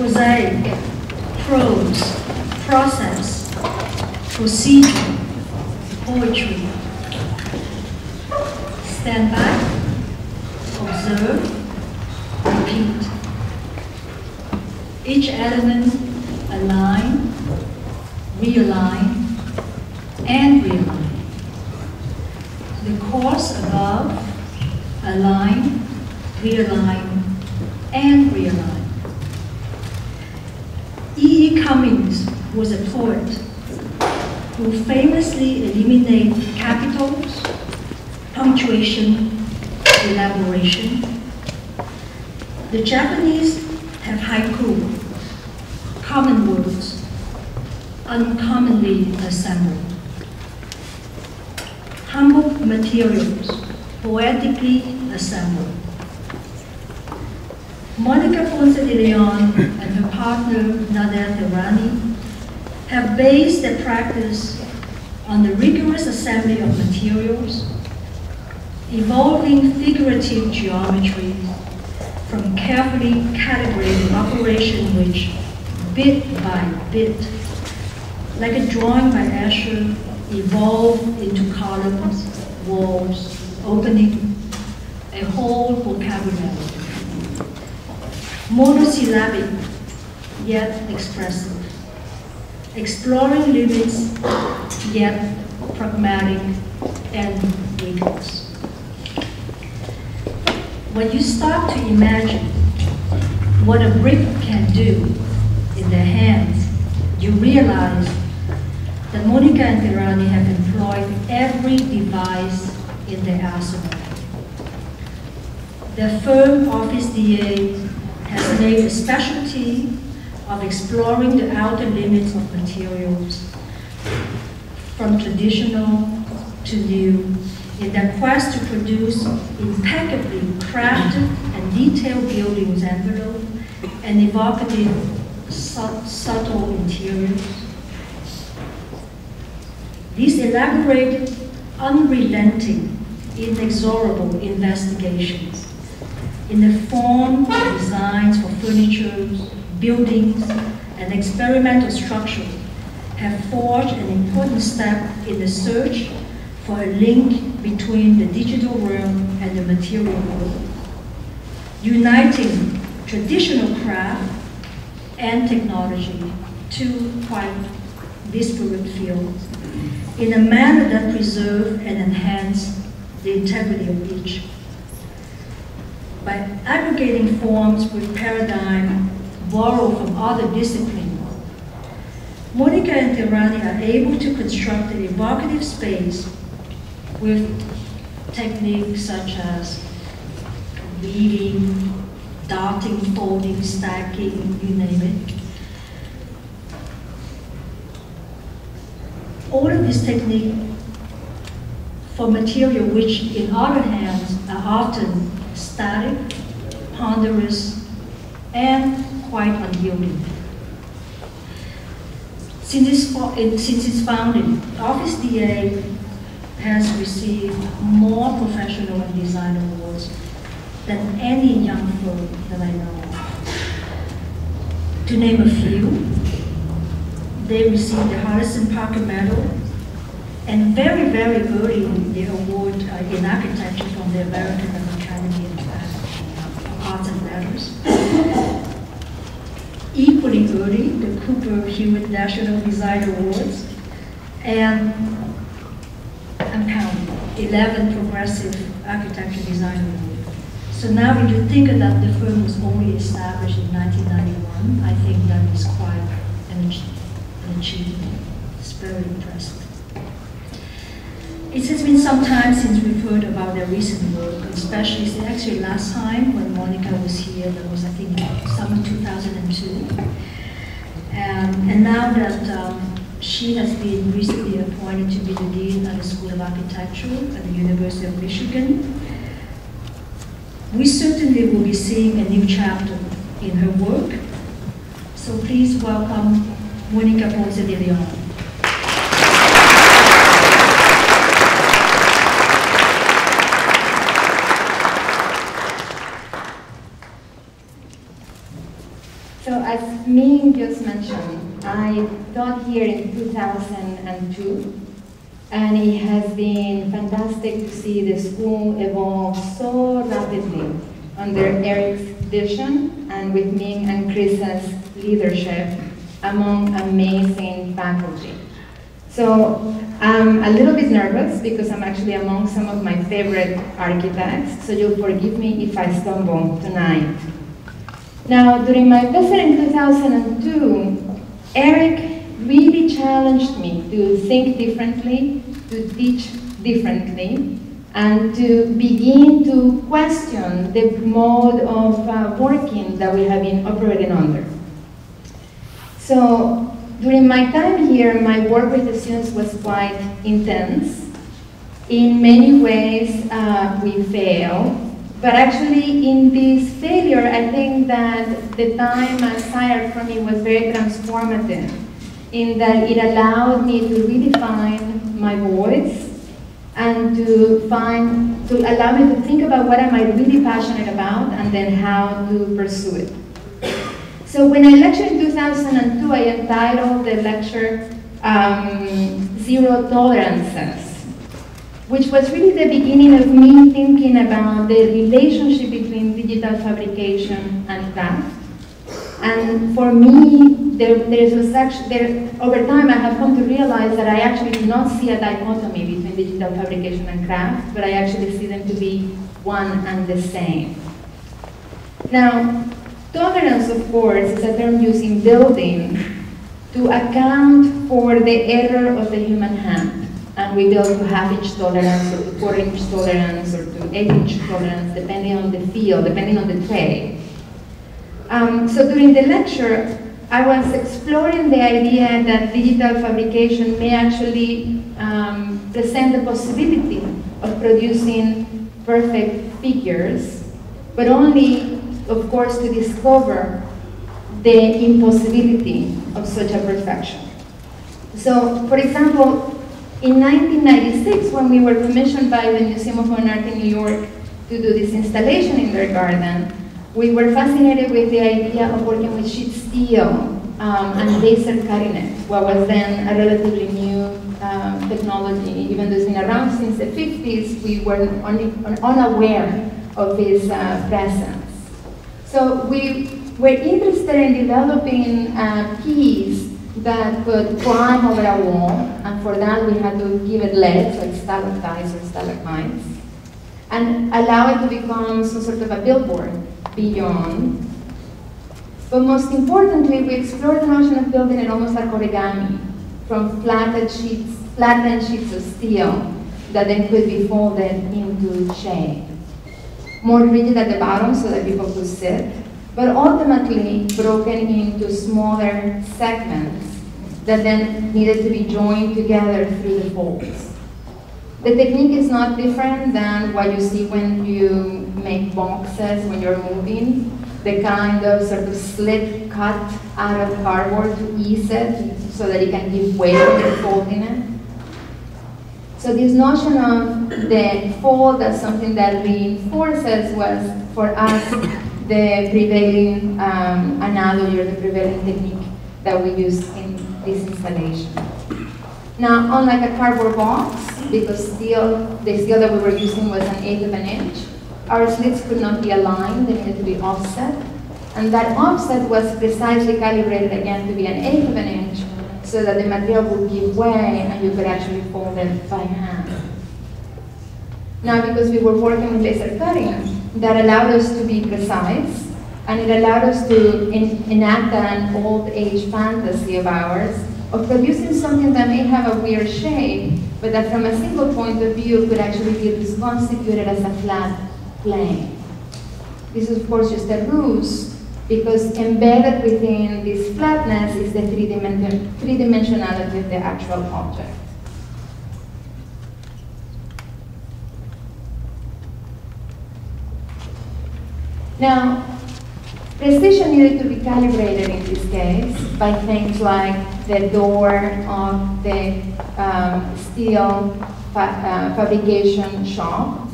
prosaic, prose, process, procedure, poetry. Stand back, observe, repeat. Each element align, realign, and realign. The course above, align, realign, and realign. E. E. Cummings was a poet who famously eliminated capitals, punctuation, elaboration. The Japanese have haiku, common words, uncommonly assembled. Humble materials, poetically assembled. Monica Ponce de Leon and her partner Nader Tehrani have based their practice on the rigorous assembly of materials, evolving figurative geometry from carefully calibrated operation which, bit by bit, like a drawing by Escher, evolve into columns, walls, opening, a whole vocabulary. Monosyllabic, yet expressive. Exploring limits, yet pragmatic and rigorous. When you start to imagine what a brick can do in their hands, you realize that Monica and Tehrani have employed every device in their arsenal. Their firm Office dA has made a specialty of exploring the outer limits of materials, from traditional to new, in their quest to produce impeccably crafted and detailed buildings envelope and evocative, su subtle interiors. These elaborate, unrelenting, inexorable investigations in the form of designs for furniture, buildings, and experimental structures have forged an important step in the search for a link between the digital realm and the material world, uniting traditional craft and technology, two quite disparate fields, in a manner that preserve and enhance the integrity of each. By aggregating forms with paradigm borrowed from other disciplines, Monica and Tehrani are able to construct an evocative space with techniques such as weaving, darting, folding, stacking, you name it. All of these techniques for material which in other hands are often static, ponderous, and quite unyielding. Since its, since its founding, Office dA has received more professional and design awards than any young firm that I know of. To name a few, they received the Harleston Parker Medal, and very, very early the award uh, in architecture from the American Letters. Equally early, the Cooper Hewitt National Design Awards, and I'm counting, 11 Progressive Architecture Design Awards. So now when you think that the firm was only established in 1991, I think that is quite an achievement. It's very impressive. It has been some time since we've heard about their recent work, especially actually last time when Monica was here, that was I think summer 2002. Um, and now that um, she has been recently appointed to be the Dean at the School of Architecture at the University of Michigan. We certainly will be seeing a new chapter in her work. So please welcome Monica Ponce de Leon. So as Ming just mentioned, I taught here in 2002, and it has been fantastic to see the school evolve so rapidly under Eric's vision and with Ming and Chris's leadership among amazing faculty. So I'm a little bit nervous because I'm actually among some of my favorite architects, so you'll forgive me if I stumble tonight. Now, during my visit in 2002, Eric really challenged me to think differently, to teach differently, and to begin to question the mode of uh, working that we have been operating under. So during my time here, my work with the students was quite intense. In many ways, uh, we failed. But actually, in this failure, I think that the time at SCI-Arc for me was very transformative in that it allowed me to redefine my voice and to find, to allow me to think about what am I really passionate about and then how to pursue it. So when I lectured in 2002, I entitled the lecture um, Zero Tolerances which was really the beginning of me thinking about the relationship between digital fabrication and craft. And for me, there, there is such, there, over time I have come to realize that I actually do not see a dichotomy between digital fabrication and craft, but I actually see them to be one and the same. Now, tolerance, of course, is a term used in building to account for the error of the human hand and we build to half inch tolerance or to four inch tolerance or to eight inch tolerance depending on the field, depending on the tray. Um, so during the lecture, I was exploring the idea that digital fabrication may actually um, present the possibility of producing perfect figures, but only, of course, to discover the impossibility of such a perfection. So, for example, in 1996, when we were commissioned by the Museum of Modern Art in New York to do this installation in their garden, we were fascinated with the idea of working with sheet steel um, and laser cutting it, what was then a relatively new um, technology. Even though it's been around since the 50s, we were only unaware of its uh, presence. So we were interested in developing uh, keys that could climb over a wall, and for that we had to give it legs, like stalactites or stalagmites, and allow it to become some sort of a billboard beyond. But most importantly, we explored the notion of building it almost like origami, from flattened sheets, flattened sheets of steel that then could be folded into shape. More rigid at the bottom so that people could sit, but ultimately broken into smaller segments that then needed to be joined together through the folds. The technique is not different than what you see when you make boxes when you're moving. The kind of sort of slit cut out of cardboard to ease it so that it can give weight when you're folding it. So this notion of the fold as something that reinforces was for us the prevailing um, analogy or the prevailing technique that we use in this installation. Now, unlike a cardboard box, because steel, the steel that we were using was an eighth of an inch, our slits could not be aligned, they needed to be offset. And that offset was precisely calibrated again to be an eighth of an inch, so that the material would give way and you could actually fold it by hand. Now, because we were working with laser cutting, that allowed us to be precise, and it allowed us to enact an old age fantasy of ours of producing something that may have a weird shape, but that from a single point of view could actually be reconstituted as a flat plane. This is of course just a ruse, because embedded within this flatness is the three-dimensionality of the actual object. Now, Precision needed to be calibrated in this case by things like the door of the um, steel fa uh, fabrication shop.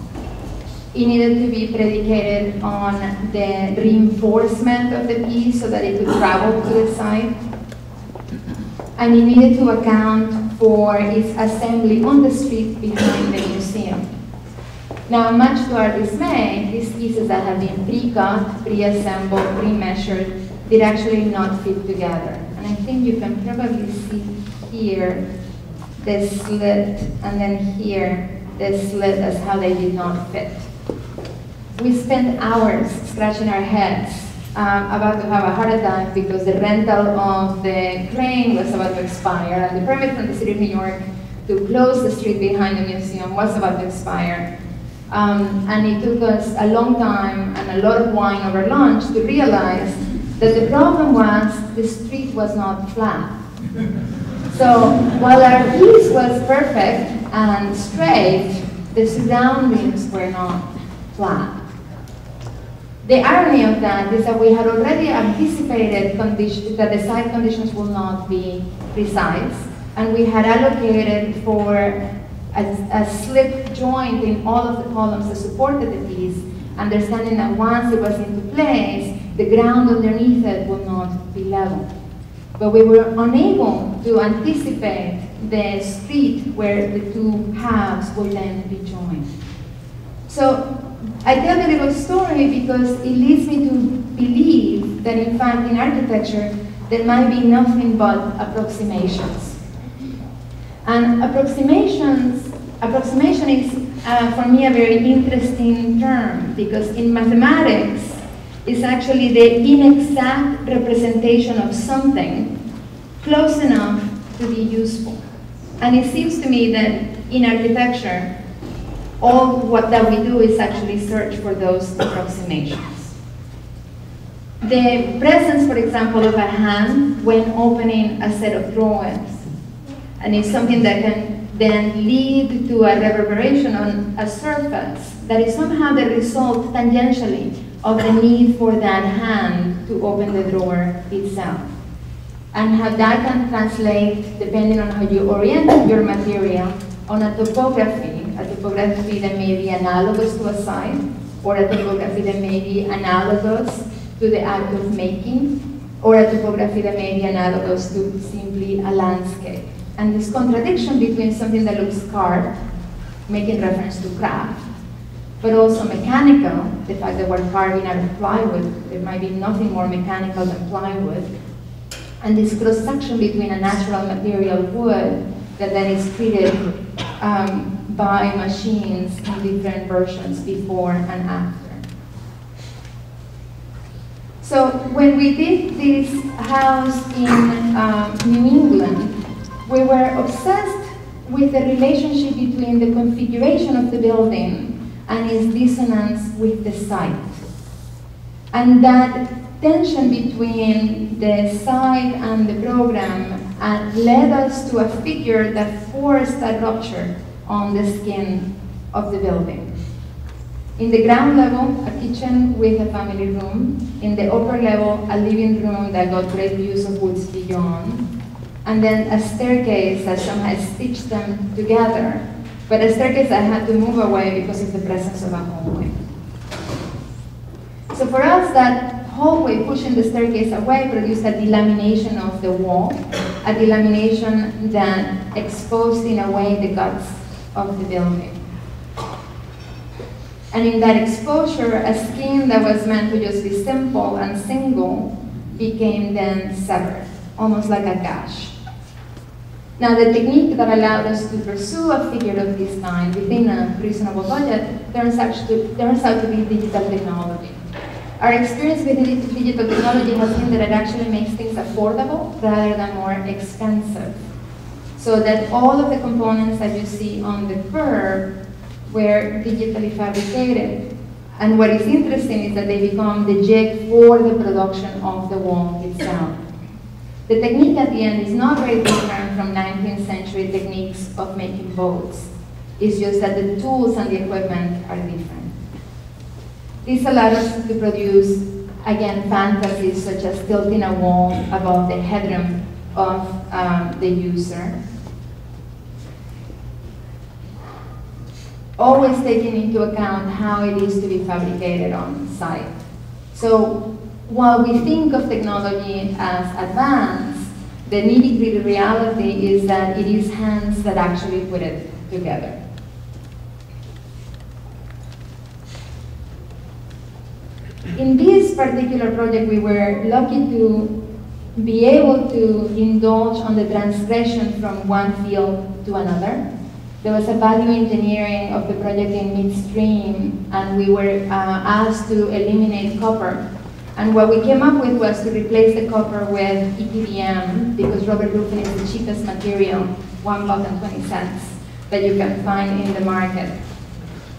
It needed to be predicated on the reinforcement of the piece so that it could travel to the site. And it needed to account for its assembly on the street behind the. Now, much to our dismay, these pieces that have been pre-cut, pre-assembled, pre-measured, did actually not fit together. And I think you can probably see here the slit, and then here the slit as how they did not fit. We spent hours scratching our heads um, about to have a heart attack because the rental of the crane was about to expire and the permit from the city of New York to close the street behind the museum was about to expire. Um, and it took us a long time and a lot of wine over lunch to realize that the problem was the street was not flat. So while our piece was perfect and straight, the surroundings were not flat. The irony of that is that we had already anticipated that the site conditions will not be precise, and we had allocated for a, a slip joint in all of the columns that supported the piece, understanding that once it was into place, the ground underneath it would not be level. But we were unable to anticipate the street where the two halves will then be joined. So I tell the little story because it leads me to believe that in fact in architecture there might be nothing but approximations. And approximations, approximation is uh, for me a very interesting term because in mathematics it's actually the inexact representation of something close enough to be useful. And it seems to me that in architecture, all what that we do is actually search for those approximations. The presence, for example, of a hand when opening a set of drawers, and it's something that can then lead to a reverberation on a surface that is somehow the result tangentially of the need for that hand to open the drawer itself. And how that can translate, depending on how you orient your material, on a topography a topography that may be analogous to a site, or a topography that may be analogous to the act of making, or a topography that may be analogous to simply a landscape. And this contradiction between something that looks carved, making reference to craft, but also mechanical, the fact that we're carving out of plywood, there might be nothing more mechanical than plywood, and this cross-section between a natural material wood that then is treated um, by machines in different versions before and after. So when we did this house in um, New England, we were obsessed with the relationship between the configuration of the building and its dissonance with the site. And that tension between the site and the program uh, led us to a figure that forced a rupture on the skin of the building. In the ground level, a kitchen with a family room. In the upper level, a living room that got great views of woods beyond. And then a staircase that somehow stitched them together. But a staircase I had to move away because of the presence of a hallway. So for us, that hallway pushing the staircase away produced a delamination of the wall, a delamination that exposed in a way the guts of the building. And in that exposure, a skin that was meant to just be simple and single became then severed, almost like a gash. Now, the technique that allowed us to pursue a figure of this kind within a reasonable budget turns out to, turns out to be digital technology. Our experience with digital technology has been that it actually makes things affordable rather than more expensive so that all of the components that you see on the curve were digitally fabricated. And what is interesting is that they become the jig for the production of the wall itself. The technique at the end is not very different from 19th century techniques of making boats. It's just that the tools and the equipment are different. This allowed us to produce, again, fantasies such as tilting a wall above the headroom of um, the user, always taking into account how it is to be fabricated on site. So while we think of technology as advanced, the nitty-gritty reality is that it is hands that actually put it together. In this particular project, we were lucky to be able to indulge on the transgression from one field to another. There was a value engineering of the project in midstream, and we were uh, asked to eliminate copper. And what we came up with was to replace the copper with EPDM, because rubber roofing is the cheapest material, one buck and 20 cents, that you can find in the market.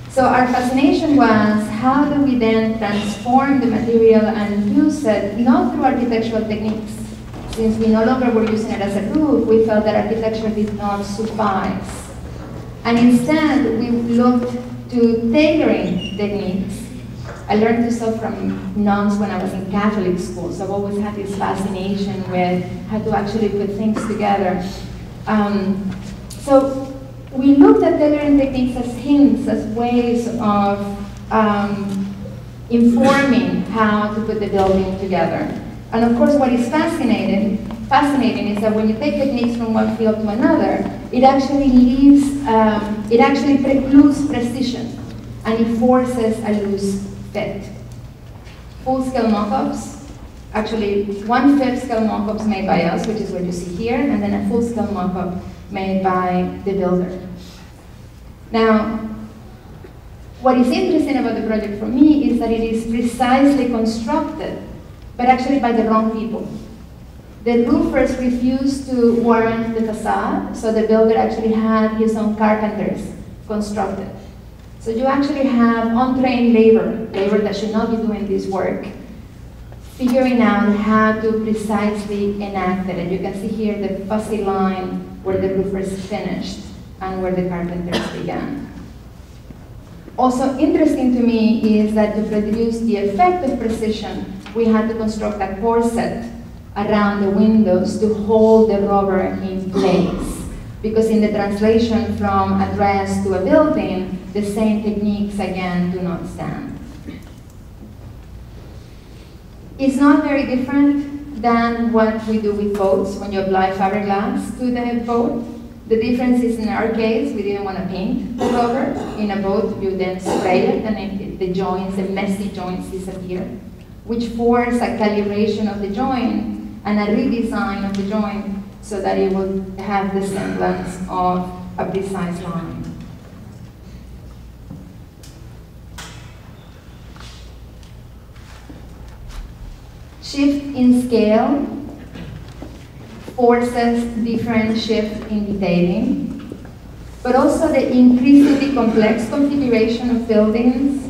So our fascination was how do we then transform the material and use it, not through architectural techniques. Since we no longer were using it as a roof, we felt that architecture did not suffice. And instead, we looked to tailoring techniques. I learned this sew from nuns when I was in Catholic school, so I've always had this fascination with how to actually put things together. Um, so we looked at tailoring techniques as hints, as ways of um, informing how to put the building together. And of course, what is fascinating, fascinating is that when you take techniques from one field to another, it actually leaves, um, it actually precludes precision, and it forces a loose Full-scale mock-ups, actually one-fifth scale mock-ups made by us, which is what you see here, and then a full-scale mock-up made by the builder. Now, what is interesting about the project for me is that it is precisely constructed, but actually by the wrong people. The roofers refused to warrant the facade, so the builder actually had his own carpenters constructed. So you actually have untrained labor, labor that should not be doing this work, figuring out how to precisely enact it. And you can see here the fuzzy line where the roofers finished and where the carpenters began. Also interesting to me is that to produce the effect of precision, we had to construct a corset around the windows to hold the rubber in place. Because in the translation from a dress to a building, the same techniques again do not stand. It's not very different than what we do with boats when you apply fiberglass to the boat. The difference is in our case, we didn't want to paint the rubber. In a boat, you then spray it and it, the joints, the messy joints disappear, which force a calibration of the joint and a redesign of the joint so that it will have the semblance of a precise line. Shift in scale forces different shift in detailing, but also the increasingly complex configuration of buildings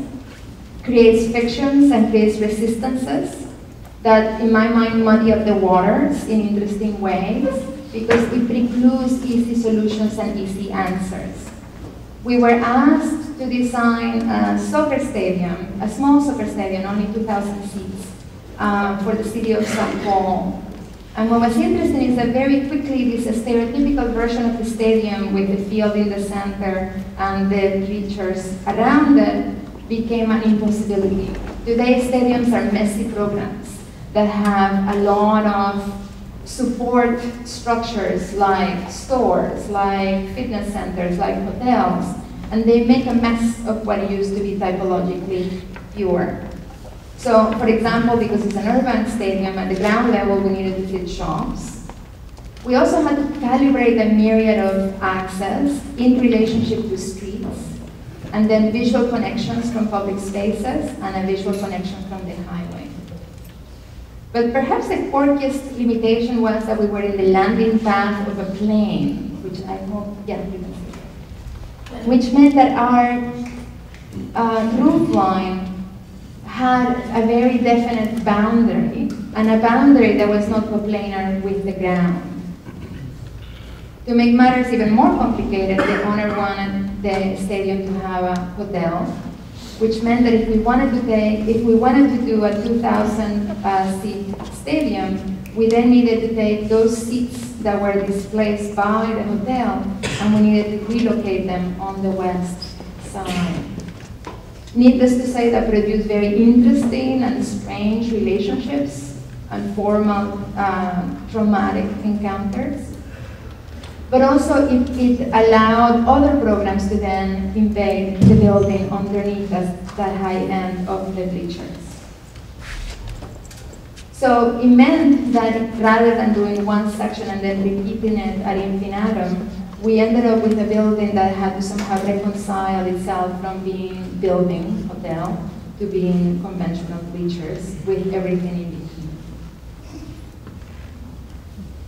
creates frictions and creates resistances that, in my mind, muddy up the waters in interesting ways because it precludes easy solutions and easy answers. We were asked to design a soccer stadium, a small soccer stadium, only 2,000 seats, uh, for the city of St. Paul. And what was interesting is that very quickly this stereotypical version of the stadium with the field in the center and the bleachers around it became an impossibility. Today stadiums are messy programs that have a lot of support structures like stores, like fitness centers, like hotels, and they make a mess of what used to be typologically pure. So, for example, because it's an urban stadium, at the ground level we needed to fit shops. We also had to calibrate a myriad of access in relationship to streets, and then visual connections from public spaces, and a visual connection from the highway. But perhaps the quirkiest limitation was that we were in the landing path of a plane, which I hope, yeah, you can see. Which meant that our uh, roof line had a very definite boundary, and a boundary that was not coplanar with the ground. To make matters even more complicated, the owner wanted the stadium to have a hotel, which meant that if we wanted to take, if we wanted to do a 2,000 uh, seat stadium, we then needed to take those seats that were displaced by the hotel, and we needed to relocate them on the west side. Needless to say, that produced very interesting and strange relationships and formal uh, traumatic encounters. But also it, it, allowed other programs to then invade the building underneath that high end of the bleachers. So it meant that rather than doing one section and then repeating it ad infinitum, we ended up with a building that had to somehow reconcile itself from being building, hotel, to being conventional bleachers with everything in between.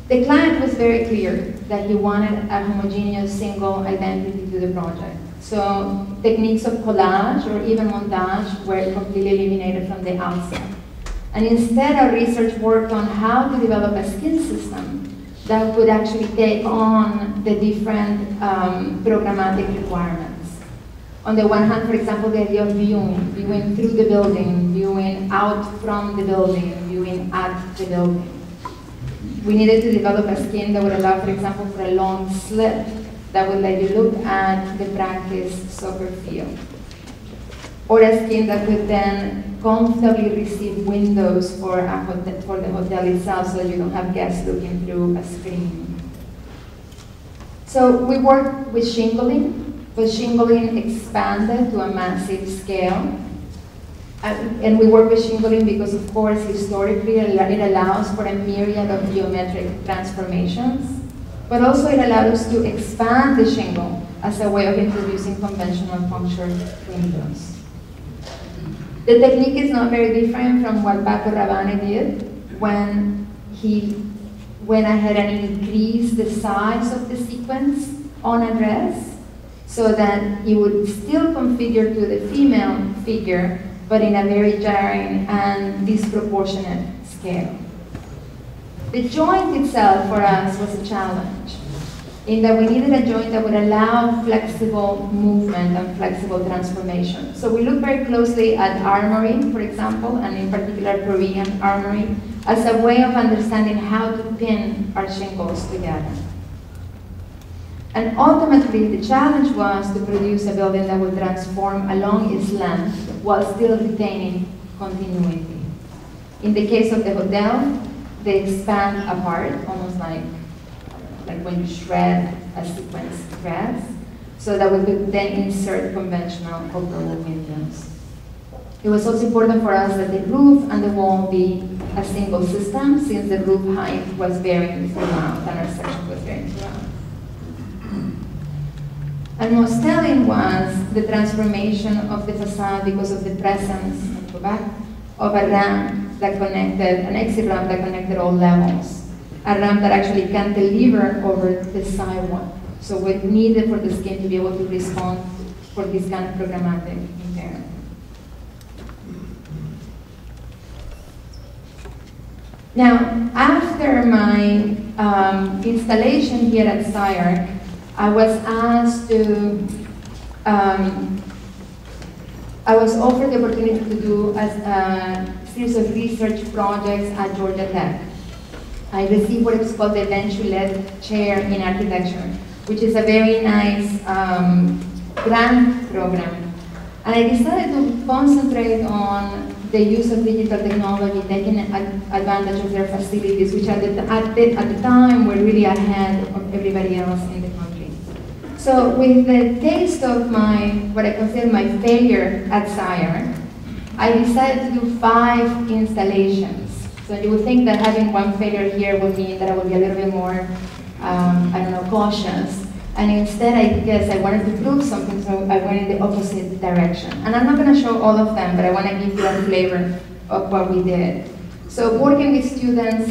The client was very clear that he wanted a homogeneous single identity to the project. So techniques of collage or even montage were completely eliminated from the outset. And instead, our research worked on how to develop a skin system that would actually take on the different um, programmatic requirements. On the one hand, for example, the idea of viewing, viewing through the building, viewing out from the building, viewing at the building. We needed to develop a skin that would allow, for example, for a long slip that would let you look at the practice soccer field or a skin that could then comfortably receive windows for, hotel, for the hotel itself so that you don't have guests looking through a screen. So we worked with shingling, but shingling expanded to a massive scale. Uh, and we work with shingling because, of course, historically it allows for a myriad of geometric transformations, but also it allows us to expand the shingle as a way of introducing conventional punctured windows. The technique is not very different from what Paco Rabanne did when he went ahead and increased the size of the sequence on a dress so that it would still configure to the female figure, but in a very jarring and disproportionate scale. The joint itself for us was a challenge in that we needed a joint that would allow flexible movement and flexible transformation. So we looked very closely at armory, for example, and in particular Korean armory, as a way of understanding how to pin our shingles together. And ultimately, the challenge was to produce a building that would transform along its length while still retaining continuity. In the case of the hotel, they expand apart, almost like like when you shred a sequence threads, so that we could then insert conventional operable windows. It was also important for us that the roof and the wall be a single system, since the roof height was varying throughout and our section was varying throughout. And most telling was the transformation of the facade because of the presence, of a ramp that connected, an exit ramp that connected all levels a ramp that actually can deliver over the sidewalk. So we needed for the skin to be able to respond for this kind of programmatic impairment. Now, after my um, installation here at SCI-Arc, I was asked to, um, I was offered the opportunity to do a, a series of research projects at Georgia Tech. I received what is called the Ventulett Chair in Architecture, which is a very nice um, grant program. And I decided to concentrate on the use of digital technology, taking advantage of their facilities, which at the, at the, at the time were really ahead of everybody else in the. So with the taste of my, what I consider my failure at SCI-Arc, I decided to do five installations so you would think that having one failure here would mean that I would be a little bit more, um, I don't know, cautious. And instead, I guess I wanted to prove something, so I went in the opposite direction. And I'm not going to show all of them, but I want to give you a flavor of what we did. So working with students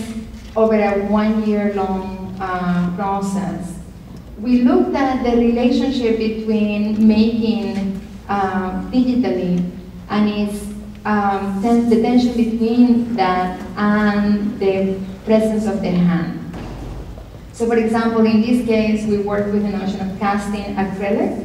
over a one-year-long uh, process, we looked at the relationship between making uh, digitally and its um, the tension between that and the presence of the hand. So for example, in this case, we work with the notion of casting acrylic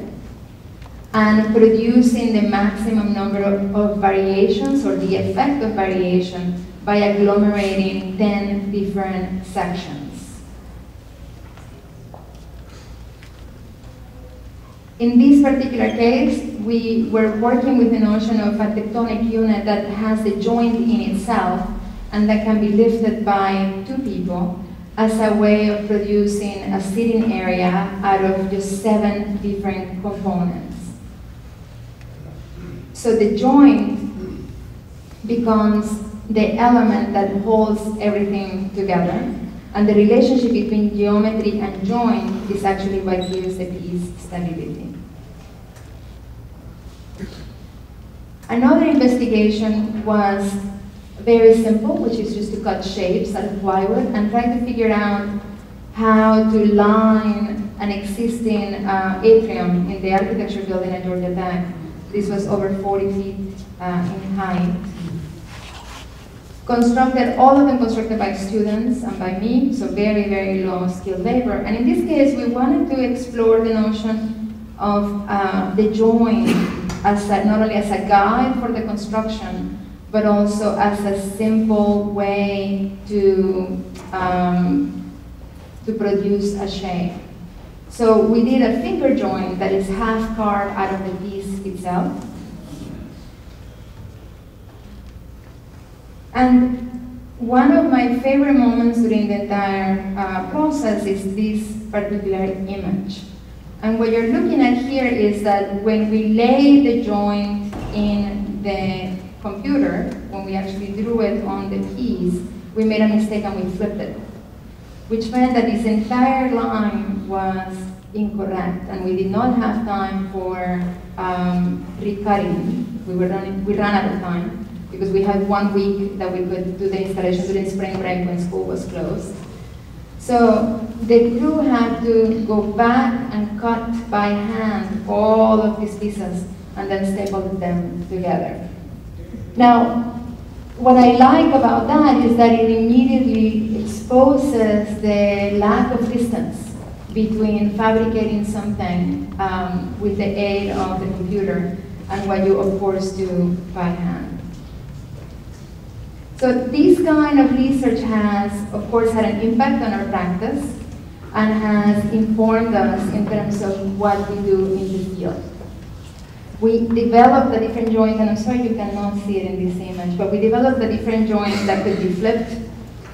and producing the maximum number of, of variations or the effect of variation by agglomerating 10 different sections. In this particular case, we were working with the notion of a tectonic unit that has a joint in itself and that can be lifted by two people as a way of producing a sitting area out of just seven different components. So the joint becomes the element that holds everything together, and the relationship between geometry and joint is actually what gives the piece stability. Another investigation was very simple, which is just to cut shapes out of plywood and try to figure out how to line an existing uh, atrium in the architecture building at Georgia Tech. This was over 40 feet uh, in height. Constructed, all of them constructed by students and by me, so very, very low skilled labor. And in this case, we wanted to explore the notion of uh, the joint as a, not only as a guide for the construction, but also as a simple way to, um, to produce a shape. So we did a finger joint that is half carved out of the piece itself. And one of my favorite moments during the entire uh, process is this particular image. And what you're looking at here is that when we lay the joint in the computer, when we actually drew it on the piece, we made a mistake and we flipped it, which meant that this entire line was incorrect and we did not have time for um, recutting. We, were running, we ran out of time because we had one week that we could do the installation during spring break when school was closed. So the crew had to go back and cut by hand all of these pieces and then staple them together. Now, what I like about that is that it immediately exposes the lack of distance between fabricating something um, with the aid of the computer and what you, of course, do by hand. So this kind of research has, of course, had an impact on our practice and has informed us in terms of what we do in the field we developed a different joint, and I'm sorry you cannot see it in this image, but we developed a different joint that could be flipped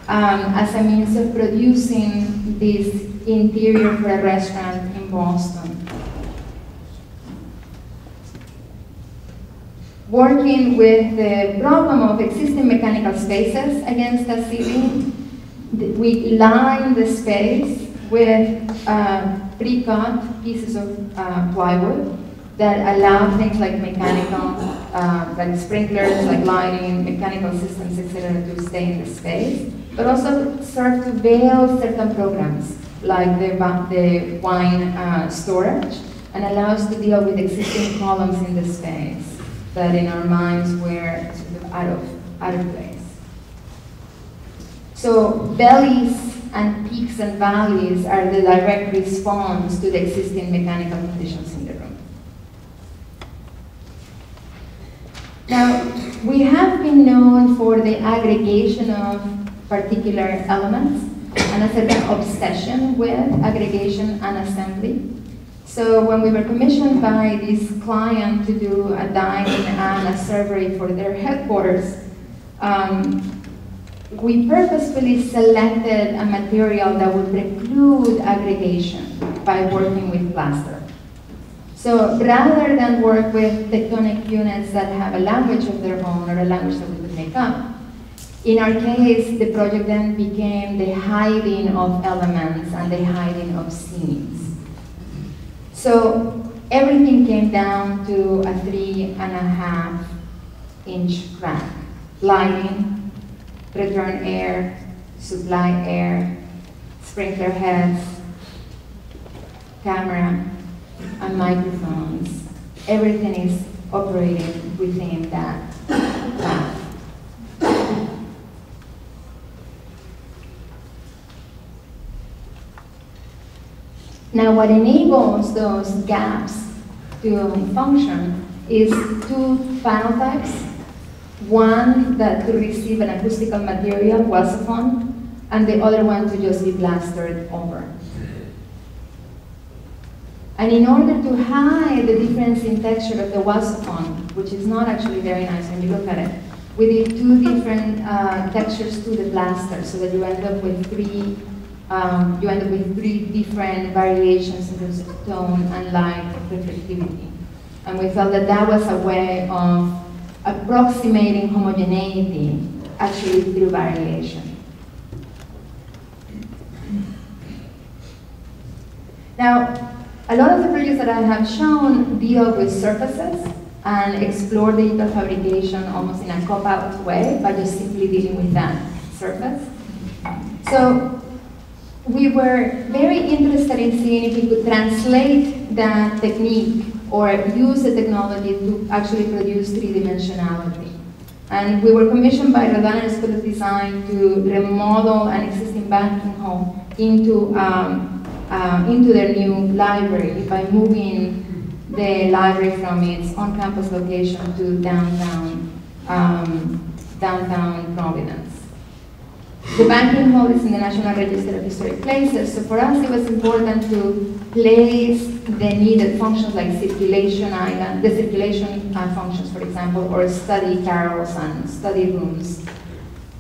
um, as a means of producing this interior for a restaurant in Boston. Working with the problem of existing mechanical spaces against a ceiling, we line the space with uh, pre-cut pieces of uh, plywood that allow things like mechanical, uh, like sprinklers, like lighting, mechanical systems, etc., to stay in the space, but also serve to veil certain programs, like the, the wine uh, storage, and allows to deal with existing columns in the space that in our minds were sort of out of, out of place. So bellies and peaks and valleys are the direct response to the existing mechanical conditions in the room. Now, we have been known for the aggregation of particular elements and a certain obsession with aggregation and assembly. So when we were commissioned by this client to do a dining and a survey for their headquarters, um, we purposefully selected a material that would preclude aggregation by working with plaster. So rather than work with tectonic units that have a language of their own or a language that we could make up, in our case, the project then became the hiding of elements and the hiding of scenes. So everything came down to a three and a half inch crack. Lighting, return air, supply air, sprinkler heads, camera, and microphones. Everything is operating within that path. Now what enables those gaps to function is two panel types. One that could receive an acoustical material, Welsifon, and the other one to just be plastered over. And in order to hide the difference in texture of the wasopon, which is not actually very nice when you look at it, we did two different uh, textures to the plaster so that you end up with three um, you end up with three different variations in terms of tone and light and reflectivity. And we felt that that was a way of approximating homogeneity actually through variation. Now, a lot of the projects that I have shown deal with surfaces and explore digital fabrication almost in a cop-out way by just simply dealing with that surface. So we were very interested in seeing if we could translate that technique or use the technology to actually produce three-dimensionality. And we were commissioned by Rhode Island School of Design to remodel an existing banking hall into, um, uh, into their new library by moving the library from its on-campus location to downtown, um, downtown Providence. The banking hall is in the National Register of Historic Places, so for us it was important to place the needed functions like circulation island, the circulation uh, functions, for example, or study carrels and study rooms,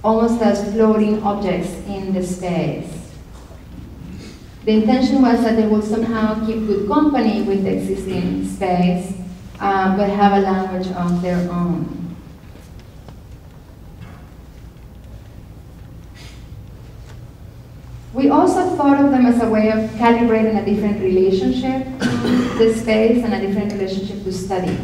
almost as floating objects in the space. The intention was that they would somehow keep good company with the existing space, uh, but have a language of their own. We also thought of them as a way of calibrating a different relationship to space and a different relationship to study.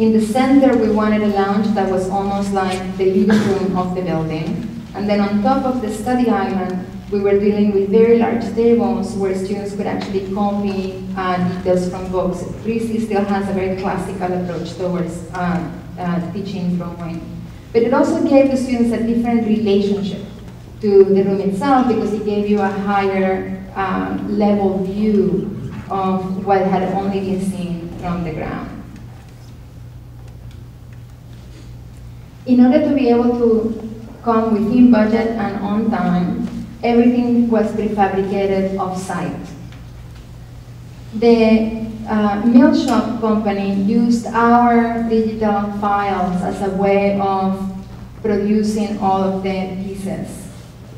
In the center, we wanted a lounge that was almost like the living room of the building. And then on top of the study island, we were dealing with very large tables where students could actually copy uh, details from books. RISD still has a very classical approach towards uh, uh, teaching drawing. But it also gave the students a different relationship to the room itself because it gave you a higher um, level view of what had only been seen from the ground. In order to be able to come within budget and on time, everything was prefabricated off-site. The uh, mill shop company used our digital files as a way of producing all of the pieces.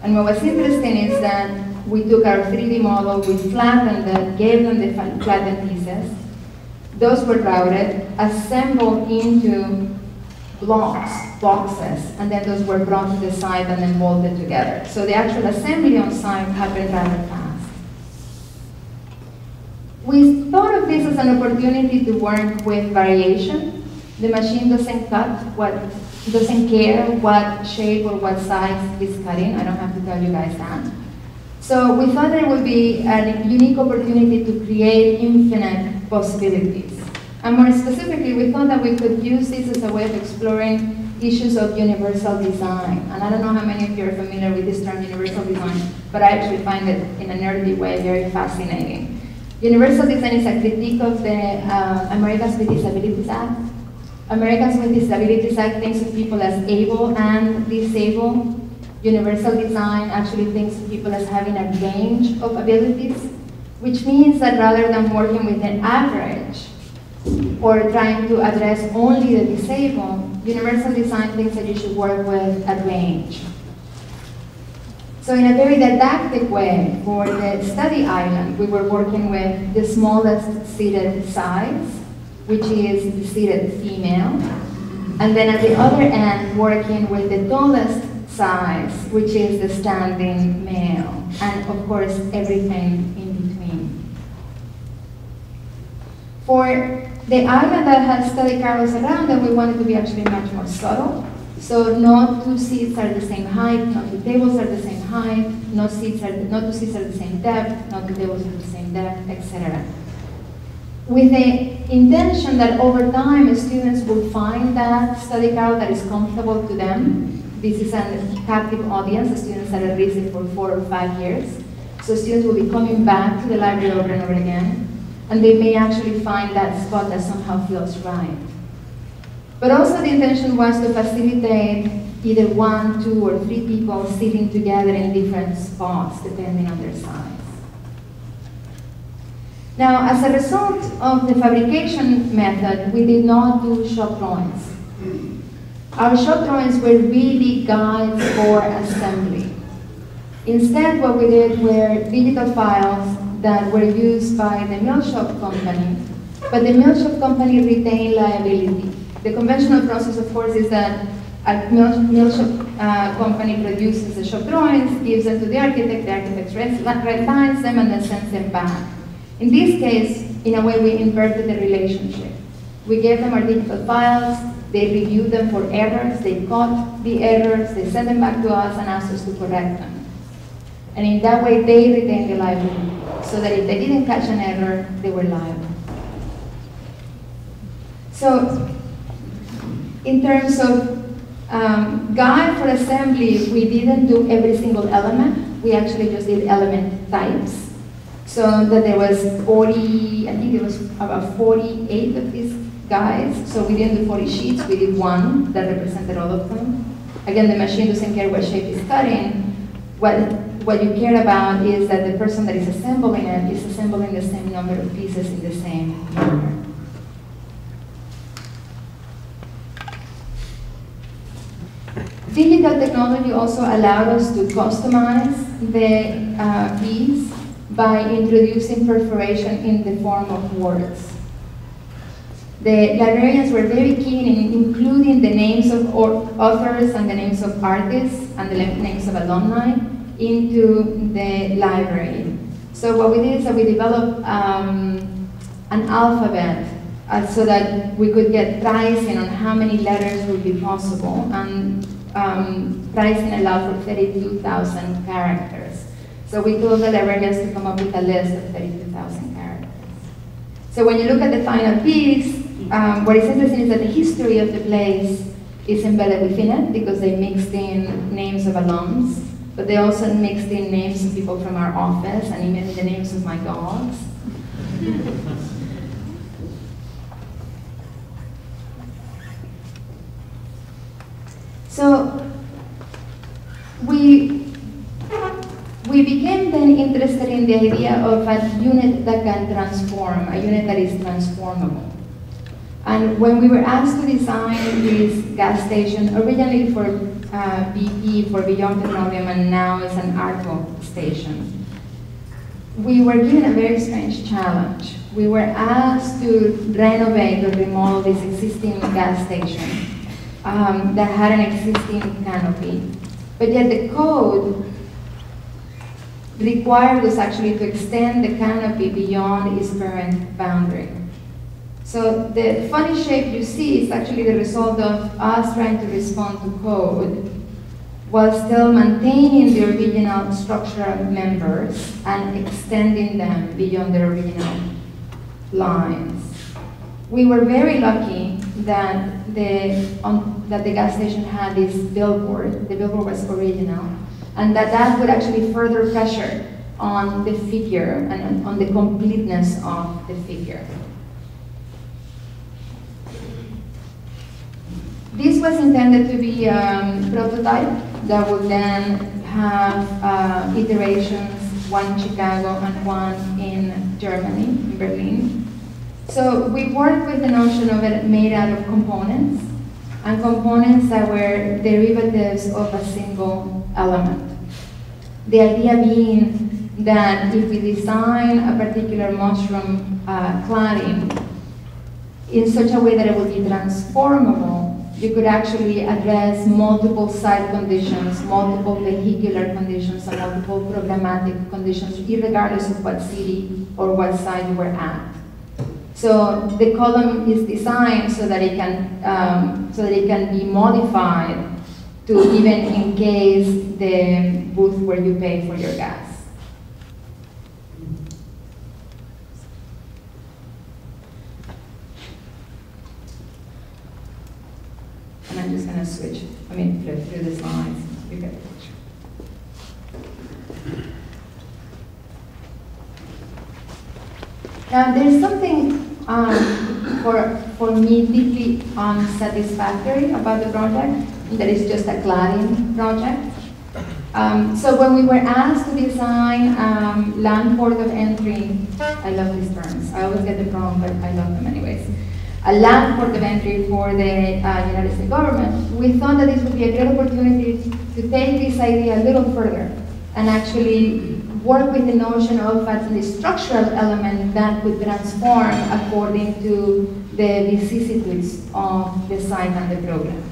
And what was interesting is that we took our 3D model, we flattened them, gave them the flattened pieces. Those were routed, assembled into blocks, boxes, and then those were brought to the site and then molded together. So the actual assembly on site happened rather fast. We thought of this as an opportunity to work with variation. The machine doesn't cut what doesn't care what shape or what size it's cutting. I don't have to tell you guys that. So we thought it would be a unique opportunity to create infinite possibilities. And more specifically, we thought that we could use this as a way of exploring issues of universal design. And I don't know how many of you are familiar with this term, universal design, but I actually find it in a nerdy way very fascinating. Universal design is a critique of the uh, Americans with Disabilities Act, Americans with Disabilities Act thinks of people as able and disabled. Universal design actually thinks of people as having a range of abilities, which means that rather than working with an average or trying to address only the disabled, universal design thinks that you should work with a range. So in a very didactic way, for the study island, we were working with the smallest seated size, which is the seated female. And then at the other end, working with the tallest size, which is the standing male. And of course, everything in between. For the island that has study carrels around them, we wanted to be actually much more subtle. So not two seats are the same height, not two tables are the same height, no seats are, not two seats are the same depth, not two tables are the same depth, etc with the intention that over time students will find that study carrel that is comfortable to them. This is a captive audience, the students are visiting for four or five years. So students will be coming back to the library over and over again, and they may actually find that spot that somehow feels right. But also the intention was to facilitate either one, two, or three people sitting together in different spots depending on their size. Now, as a result of the fabrication method, we did not do shop drawings. Our shop drawings were really guides for assembly. Instead, what we did were digital files that were used by the mill shop company, but the mill shop company retained liability. The conventional process, of course, is that a mill, mill shop uh, company produces the shop drawings, gives them to the architect, the architect redlines them and then sends them back. In this case, in a way, we inverted the relationship. We gave them our digital files, they reviewed them for errors, they caught the errors, they sent them back to us and asked us to correct them. And in that way, they retained the liability, so that if they didn't catch an error, they were liable. So, in terms of um, guide for assembly, we didn't do every single element. We actually just did element types. So that there was 40, I think it was about 48 of these guys. So we didn't do 40 sheets, we did one that represented all of them. Again, the machine doesn't care what shape it's cutting. What, what you care about is that the person that is assembling it is assembling the same number of pieces in the same manner. Digital technology also allowed us to customize the uh, by introducing perforation in the form of words. The librarians were very keen in including the names of authors and the names of artists and the names of alumni into the library. So what we did is that we developed um, an alphabet uh, so that we could get pricing on how many letters would be possible. And um, pricing allowed for 32,000 characters. So we told the librarians to come up with a list of 32,000 characters. So when you look at the final piece, um, what is interesting is that the history of the place is embedded within it because they mixed in names of alums, but they also mixed in names of people from our office and even the names of my dogs. so we we became then interested in the idea of a unit that can transform, a unit that is transformable. And when we were asked to design this gas station, originally for uh, BP, for Beyond Petroleum, and now it's an Arco station, we were given a very strange challenge. We were asked to renovate or remodel this existing gas station um, that had an existing canopy. But yet the code required was actually to extend the canopy beyond its current boundary. So the funny shape you see is actually the result of us trying to respond to code while still maintaining the original structural members and extending them beyond their original lines. We were very lucky that the, on, that the gas station had this billboard. The billboard was original. And that that would actually further pressure on the figure and on the completeness of the figure. This was intended to be a um, prototype that would then have uh, iterations, one in Chicago and one in Germany, in Berlin. So we worked with the notion of it made out of components, and components that were derivatives of a single element. The idea being that if we design a particular mushroom uh, cladding in such a way that it would be transformable, you could actually address multiple site conditions, multiple vehicular conditions, and multiple programmatic conditions, regardless of what city or what site you were at. So the column is designed so that it can um, so that it can be modified to even encase the booth where you pay for your gas. And I'm just going to switch, I mean, flip through the slides. You get the picture. Now, there's something um, for, for me deeply unsatisfactory about the project. That is just a cladding project. Um, so when we were asked to design um, land port of entry, I love these terms. I always get them wrong, but I love them anyways. A land port of entry for the uh, United States government. We thought that this would be a great opportunity to take this idea a little further and actually work with the notion of a structural element that would transform according to the vicissitudes of the site and the program.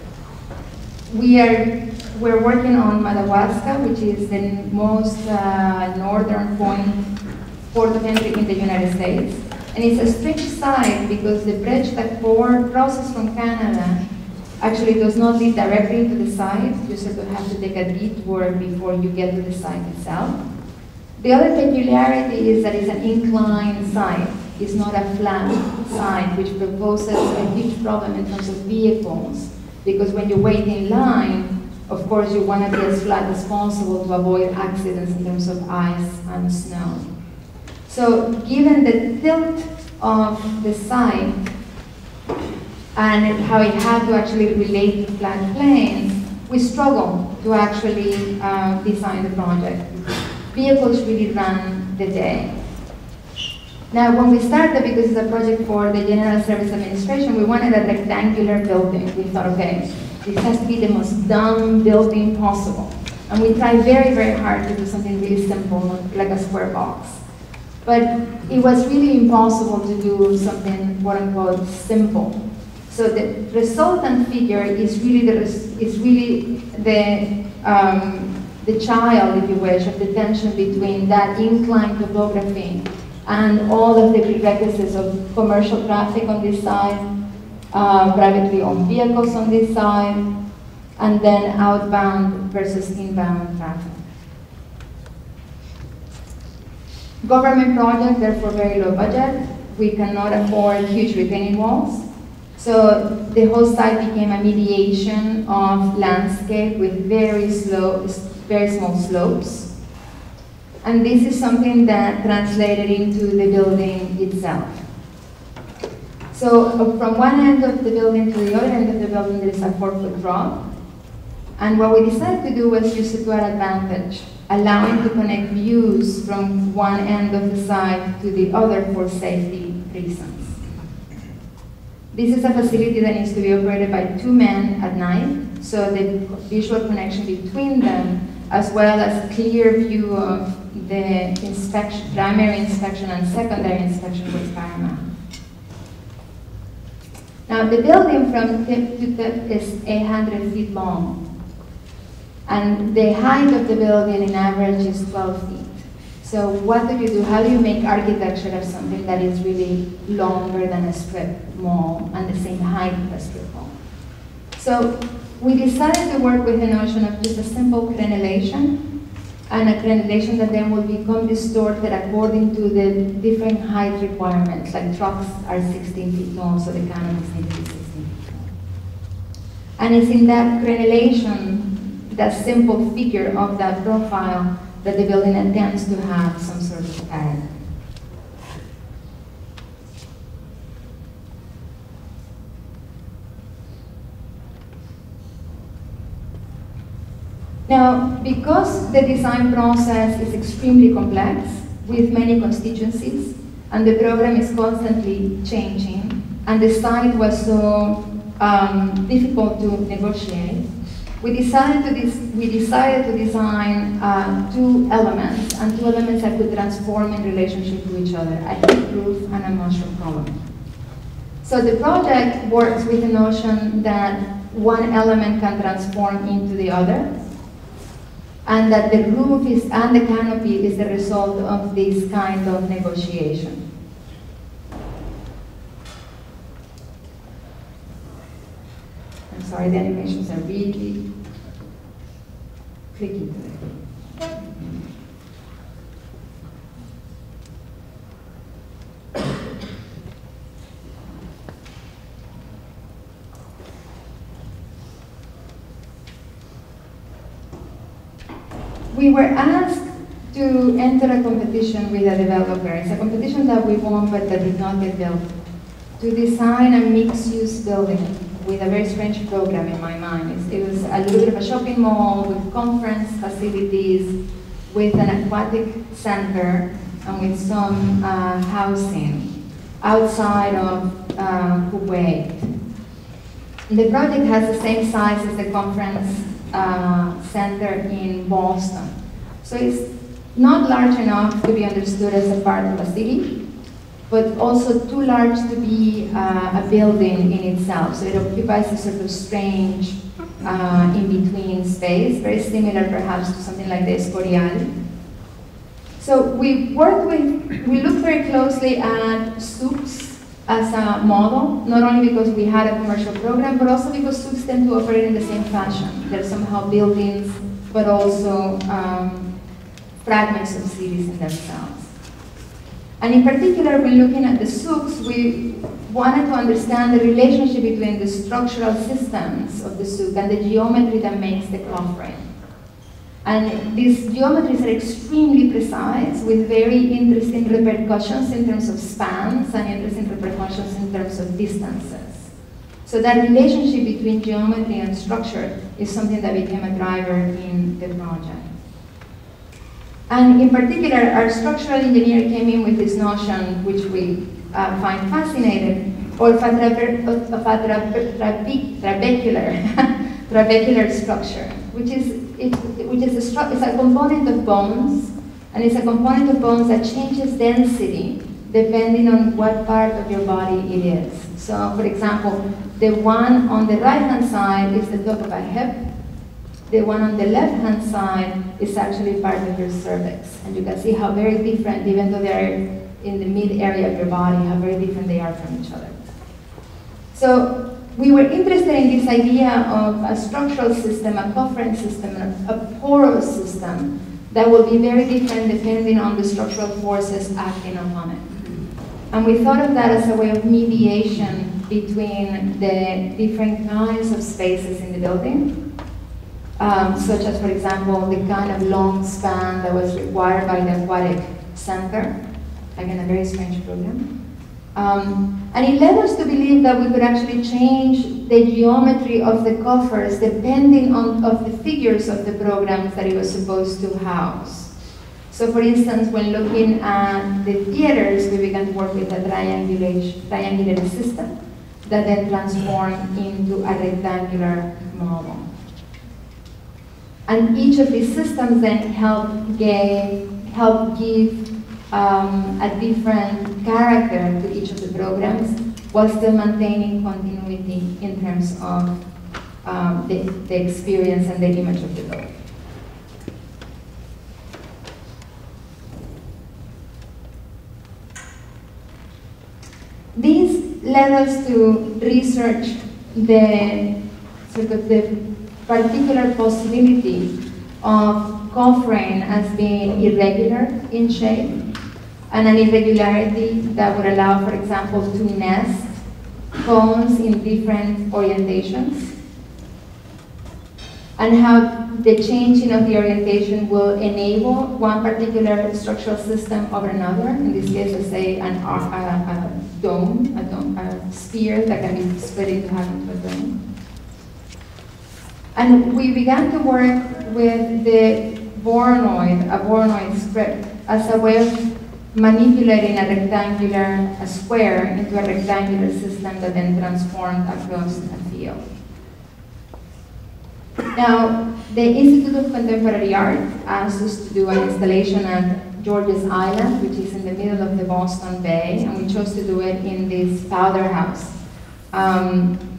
We are we're working on Madawaska, which is the most uh, northern point port of entry in the United States. And it's a strange site because the bridge that crosses from Canada actually does not lead directly to the site. You sort of have to take a detour before you get to the site itself. The other peculiarity is that it's an inclined site. It's not a flat site, which proposes a huge problem in terms of vehicles. Because when you wait in line, of course, you want to be as flat as possible to avoid accidents in terms of ice and snow. So given the tilt of the site and how it had to actually relate to flat plains, we struggle to actually uh, design the project. Vehicles really run the day. Now, when we started, because it's a project for the General Service Administration, we wanted a rectangular building. We thought, okay, it has to be the most dumb building possible. And we tried very, very hard to do something really simple, like a square box. But it was really impossible to do something, quote unquote, simple. So the resultant figure is really the, is really the, um, the child, if you wish, of the tension between that inclined topography and all of the prerequisites of commercial traffic on this side, uh, privately owned vehicles on this side, and then outbound versus inbound traffic. Government project, therefore very low budget. We cannot afford huge retaining walls. So the whole site became a mediation of landscape with very slow, very small slopes. And this is something that translated into the building itself. So uh, from one end of the building to the other end of the building, there is a four-foot drop. And what we decided to do was use it to our advantage, allowing to connect views from one end of the site to the other for safety reasons. This is a facility that needs to be operated by two men at night, so the visual connection between them, as well as a clear view of the inspection, primary inspection and secondary inspection was paramount. Now the building from tip to tip is 800 feet long. And the height of the building in average is 12 feet. So what do you do? How do you make architecture of something that is really longer than a strip mall and the same height as a strip mall? So we decided to work with the notion of just a simple crenellation and a crenellation that then will become distorted according to the different height requirements. Like trucks are 16 feet tall, so the canopies need to be 16 feet tall. And it's in that crenellation, that simple figure of that profile, that the building attempts to have some sort of character. Now, because the design process is extremely complex with many constituencies, and the program is constantly changing, and the site was so um, difficult to negotiate, we decided to, we decided to design uh, two elements, and two elements that could transform in relationship to each other, a heat roof and a mushroom column. So the project works with the notion that one element can transform into the other, and that the roof is, and the canopy is the result of this kind of negotiation. I'm sorry, the animations are really clicky today. We were asked to enter a competition with a developer. It's a competition that we won but that did not get built. To design a mixed-use building. with a very strange program in my mind. It was a little bit of a shopping mall with conference facilities, with an aquatic center, and with some uh, housing outside of uh, Kuwait. The project has the same size as the conference uh, center in Boston. So it's not large enough to be understood as a part of a city, but also too large to be uh, a building in itself. So it occupies a sort of strange uh, in-between space, very similar perhaps to something like the Escorial. So we worked with, we looked very closely at souks as a model, not only because we had a commercial program, but also because souks tend to operate in the same fashion. They're somehow buildings, but also um, fragments of cities in themselves. And in particular, when looking at the souks, we wanted to understand the relationship between the structural systems of the souk and the geometry that makes the cloth frame. And these geometries are extremely precise with very interesting repercussions in terms of spans and interesting repercussions in terms of distances. So that relationship between geometry and structure is something that became a driver in the project. And in particular, our structural engineer came in with this notion, which we uh, find fascinating, of a, trabecular, trabecular structure, which is, it, which is a, it's a component of bones, and it's a component of bones that changes density depending on what part of your body it is. So, for example, the one on the right-hand side is the top of a hip, the one on the left-hand side is actually part of your cervix. And you can see how very different, even though they're in the mid area of your body, how very different they are from each other. So we were interested in this idea of a structural system, a coferent system, a porous system that will be very different depending on the structural forces acting upon it. And we thought of that as a way of mediation between the different kinds of spaces in the building um, such as, for example, the kind of long span that was required by the aquatic center. Again, a very strange program. Um, and it led us to believe that we could actually change the geometry of the coffers depending on of the figures of the programs that it was supposed to house. So for instance, when looking at the theaters, we began to work with a triangular system that then transformed into a rectangular model. And each of these systems then help, give, help give um, a different character to each of the programs while still maintaining continuity in terms of um, the, the experience and the image of the dog. This led us to research the sort of the particular possibility of cofrane as being irregular in shape and an irregularity that would allow, for example, to nest cones in different orientations and how the changing of the orientation will enable one particular structural system over another. In this case, let's say an, a, a dome, a, dome, a sphere that can be split into half into a dome. And we began to work with the Voronoi, a Voronoi script, as a way of manipulating a rectangular, a square into a rectangular system that then transformed across a field. Now, the Institute of Contemporary Art asked us to do an installation at George's Island, which is in the middle of the Boston Bay, and we chose to do it in this powder house. Um,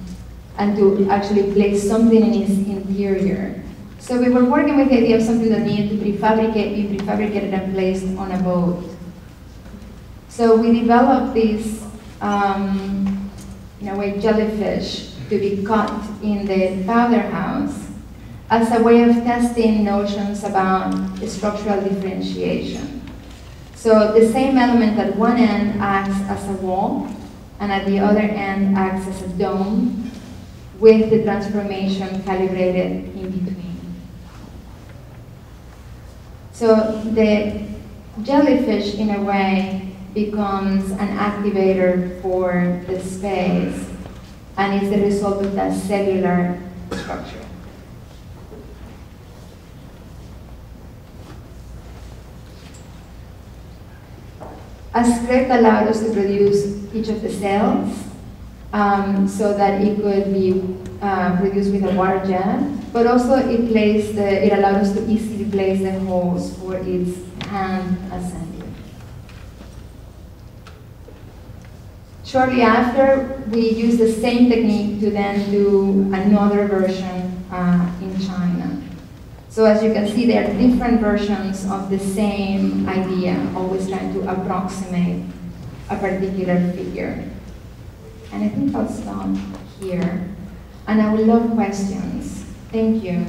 and to actually place something in its interior. So we were working with the idea of something that needed to prefabricate, be prefabricated and placed on a boat. So we developed this, um, in a way, jellyfish to be caught in the powder house as a way of testing notions about structural differentiation. So the same element at one end acts as a wall, and at the other end acts as a dome, with the transformation calibrated in between. So the jellyfish, in a way, becomes an activator for the space and is the result of that cellular structure. A script allowed us to produce each of the cells um, so that it could be uh, produced with a water jet, but also it placed the, it allowed us to easily place the holes for its hand assembly. Shortly after, we used the same technique to then do another version uh, in China. So as you can see, there are different versions of the same idea, always trying to approximate a particular figure. And I think I'll stop here. And I would love questions. Thank you.